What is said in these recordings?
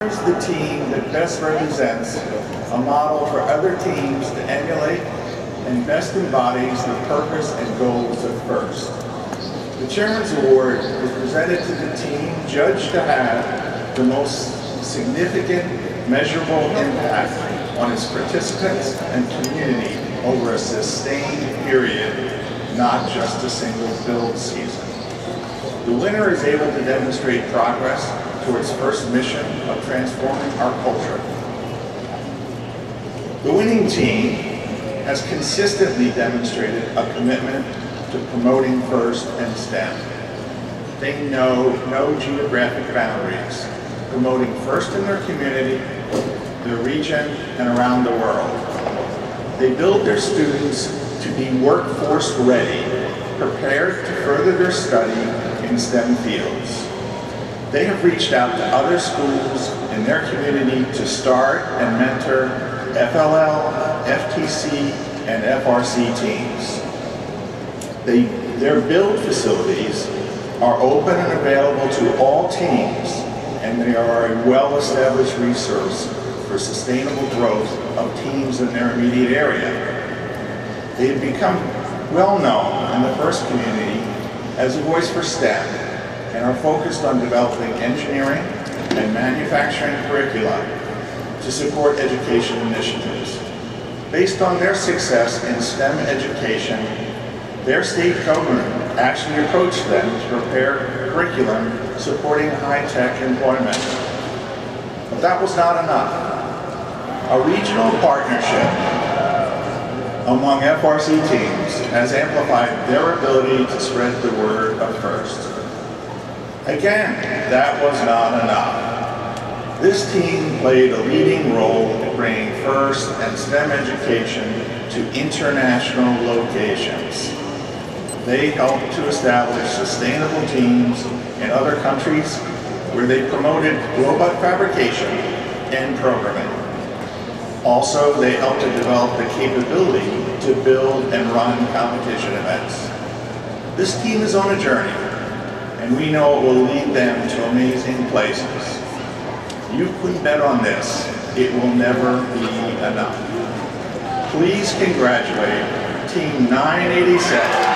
Here's the team that best represents a model for other teams to emulate and best embodies the purpose and goals of FIRST. The Chairman's Award is presented to the team judged to have the most significant measurable impact on its participants and community over a sustained period, not just a single build season. The winner is able to demonstrate progress towards FIRST mission of transforming our culture. The winning team has consistently demonstrated a commitment to promoting FIRST and STEM. They know no geographic boundaries, promoting FIRST in their community, their region, and around the world. They build their students to be workforce ready, prepared to further their study in STEM fields. They have reached out to other schools in their community to start and mentor FLL, FTC, and FRC teams. They, their build facilities are open and available to all teams, and they are a well-established resource for sustainable growth of teams in their immediate area. They have become well known in the FIRST community as a voice for STEM and are focused on developing engineering and manufacturing curricula to support education initiatives. Based on their success in STEM education, their state government actually approached them to prepare curriculum supporting high-tech employment. But that was not enough. A regional partnership among FRC teams has amplified their ability to spread the word of FIRST. Again, that was not enough. This team played a leading role in bringing FIRST and STEM education to international locations. They helped to establish sustainable teams in other countries where they promoted robot fabrication and programming. Also, they helped to develop the capability to build and run competition events. This team is on a journey, and we know it will lead them to amazing places. You can bet on this. It will never be enough. Please congratulate Team 987.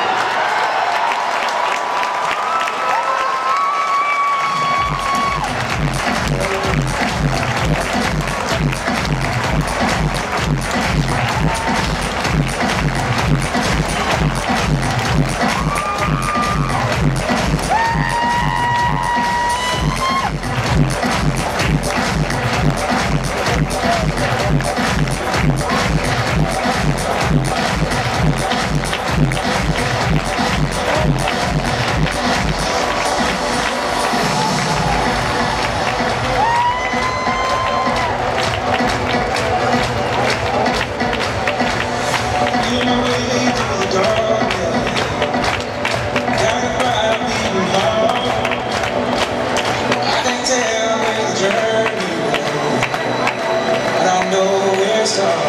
Say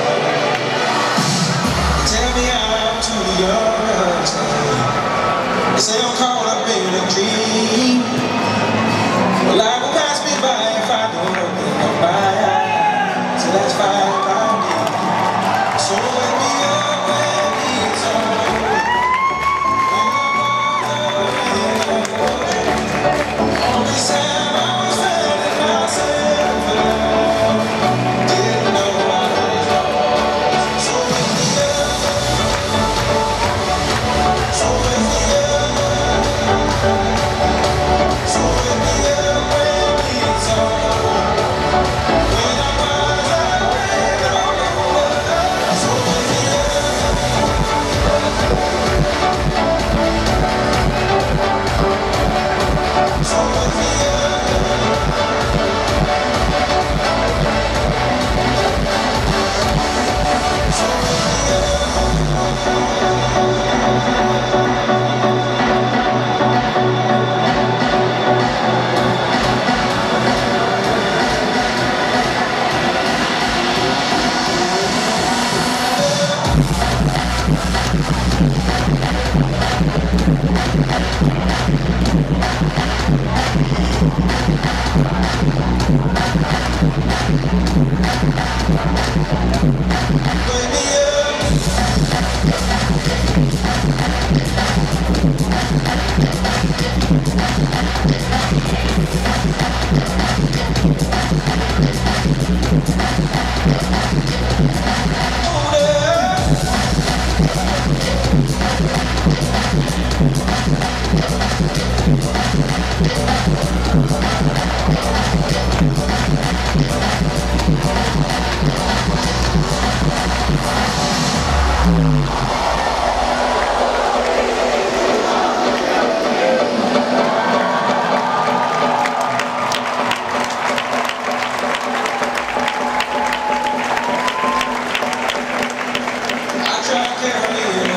Chuck